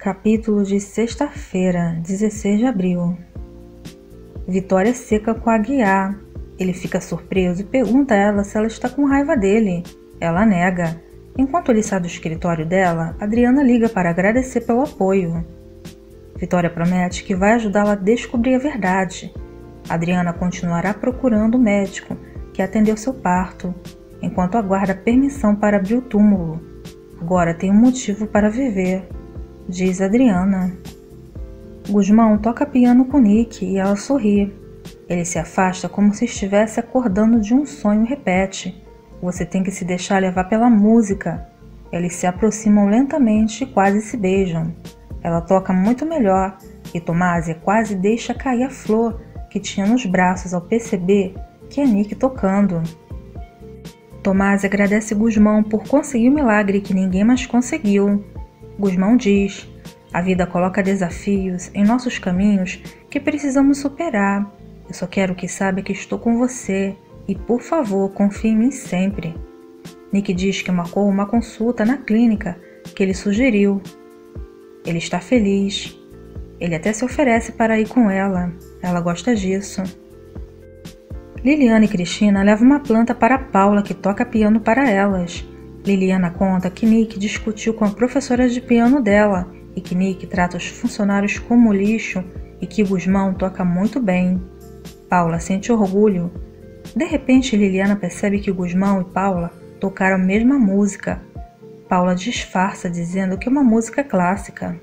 Capítulo de sexta-feira, 16 de abril. Vitória seca com a Guiar. Ele fica surpreso e pergunta a ela se ela está com raiva dele. Ela nega. Enquanto ele sai do escritório dela, Adriana liga para agradecer pelo apoio. Vitória promete que vai ajudá-la a descobrir a verdade. Adriana continuará procurando o médico que atendeu seu parto, enquanto aguarda permissão para abrir o túmulo. Agora tem um motivo para viver diz Adriana. Guzmão toca piano com Nick e ela sorri. Ele se afasta como se estivesse acordando de um sonho e repete: Você tem que se deixar levar pela música. Eles se aproximam lentamente e quase se beijam. Ela toca muito melhor e Tomásia quase deixa cair a flor que tinha nos braços ao perceber que é Nick tocando. Tomás agradece Guzmão por conseguir o milagre que ninguém mais conseguiu. Guzmão diz: a vida coloca desafios em nossos caminhos que precisamos superar. Eu só quero que saiba que estou com você e, por favor, confie em mim sempre. Nick diz que marcou uma consulta na clínica que ele sugeriu. Ele está feliz. Ele até se oferece para ir com ela. Ela gosta disso. Liliana e Cristina levam uma planta para Paula que toca piano para elas. Liliana conta que Nick discutiu com a professora de piano dela e que Nick trata os funcionários como lixo e que Guzmão toca muito bem. Paula sente orgulho. De repente, Liliana percebe que Guzmão e Paula tocaram a mesma música. Paula disfarça dizendo que é uma música clássica.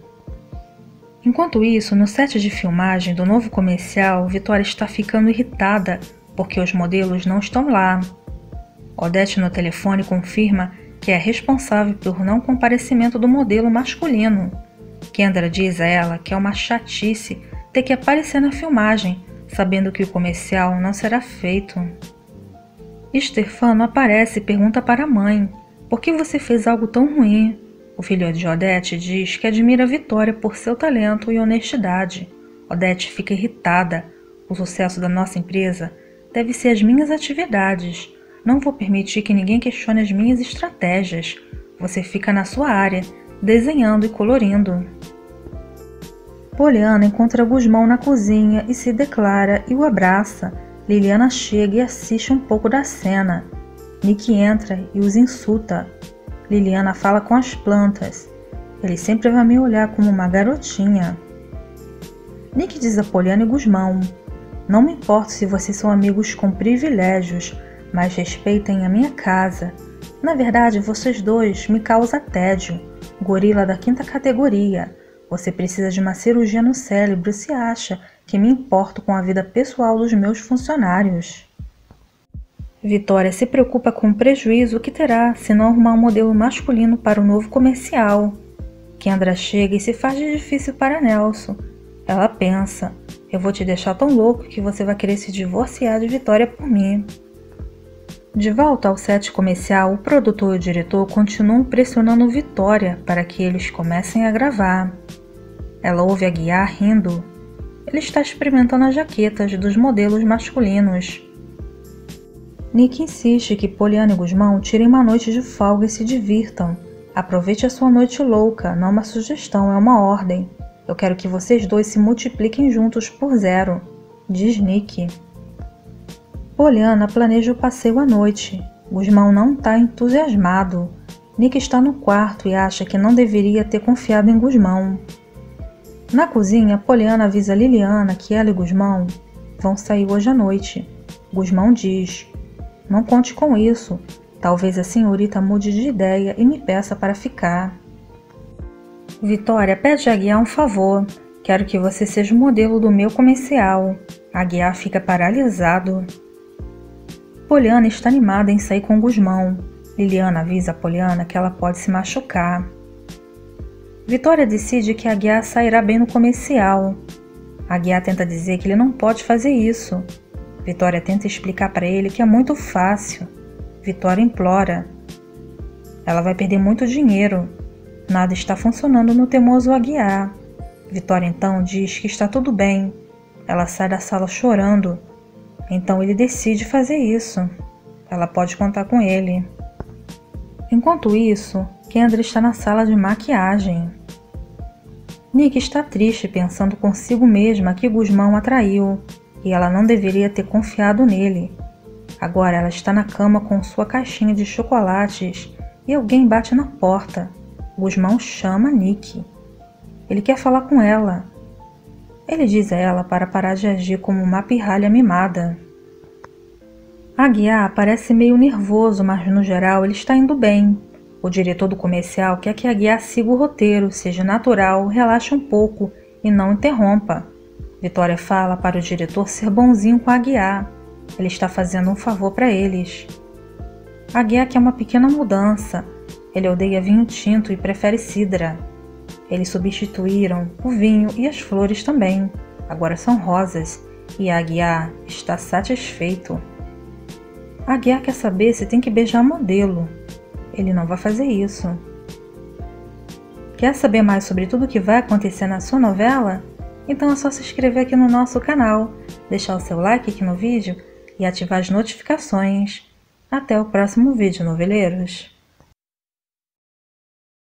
Enquanto isso, no set de filmagem do novo comercial, Vitória está ficando irritada porque os modelos não estão lá. Odete no telefone confirma que é responsável pelo não comparecimento do modelo masculino. Kendra diz a ela que é uma chatice ter que aparecer na filmagem, sabendo que o comercial não será feito. Stefano aparece e pergunta para a mãe: Por que você fez algo tão ruim? O filho de Odete diz que admira Vitória por seu talento e honestidade. Odete fica irritada. O sucesso da nossa empresa deve ser as minhas atividades. Não vou permitir que ninguém questione as minhas estratégias. Você fica na sua área, desenhando e colorindo. Poliana encontra Guzmão na cozinha e se declara e o abraça. Liliana chega e assiste um pouco da cena. Nick entra e os insulta. Liliana fala com as plantas. Ele sempre vai me olhar como uma garotinha. Nick diz a Poliana e Guzmão: Não me importo se vocês são amigos com privilégios, mas respeitem a minha casa. Na verdade, vocês dois me causam tédio. Gorila da quinta categoria. Você precisa de uma cirurgia no cérebro se acha que me importo com a vida pessoal dos meus funcionários. Vitória se preocupa com o prejuízo que terá se não arrumar um modelo masculino para o novo comercial. Kendra chega e se faz de difícil para Nelson. Ela pensa: Eu vou te deixar tão louco que você vai querer se divorciar de Vitória por mim. De volta ao set comercial, o produtor e o diretor continuam pressionando Vitória para que eles comecem a gravar. Ela ouve a guiar rindo. Ele está experimentando as jaquetas dos modelos masculinos. Nick insiste que Poliana e Guzmão tirem uma noite de folga e se divirtam. Aproveite a sua noite louca, não uma sugestão, é uma ordem. Eu quero que vocês dois se multipliquem juntos por zero, diz Nick. Poliana planeja o passeio à noite. Guzmão não está entusiasmado. Nick está no quarto e acha que não deveria ter confiado em Guzmão. Na cozinha, Poliana avisa Liliana que ela e Guzmão vão sair hoje à noite. Guzmão diz: Não conte com isso. Talvez a senhorita mude de ideia e me peça para ficar. Vitória pede a Guiar um favor. Quero que você seja o modelo do meu comercial. A fica paralisado. Poliana está animada em sair com Guzmão. Liliana avisa a Poliana que ela pode se machucar. Vitória decide que a Guiá sairá bem no comercial. A Guiá tenta dizer que ele não pode fazer isso. Vitória tenta explicar para ele que é muito fácil. Vitória implora. Ela vai perder muito dinheiro. Nada está funcionando no teimoso Aguiar. Vitória então diz que está tudo bem. Ela sai da sala chorando. Então ele decide fazer isso. Ela pode contar com ele. Enquanto isso, Kendra está na sala de maquiagem. Nick está triste pensando consigo mesma que Guzmão atraiu e ela não deveria ter confiado nele. Agora ela está na cama com sua caixinha de chocolates e alguém bate na porta. Guzmão chama Nick. Ele quer falar com ela. Ele diz a ela para parar de agir como uma pirralha mimada. Aguiar parece meio nervoso, mas no geral ele está indo bem. O diretor do comercial quer que Aguiar siga o roteiro, seja natural, relaxe um pouco e não interrompa. Vitória fala para o diretor ser bonzinho com Aguiar. Ele está fazendo um favor para eles. Aguiar quer uma pequena mudança. Ele odeia vinho tinto e prefere cidra. Eles substituíram o vinho e as flores também. Agora são rosas e Aguiar está satisfeito. Aguiar quer saber se tem que beijar modelo. Ele não vai fazer isso. Quer saber mais sobre tudo o que vai acontecer na sua novela? Então é só se inscrever aqui no nosso canal, deixar o seu like aqui no vídeo e ativar as notificações. Até o próximo vídeo, noveleiros!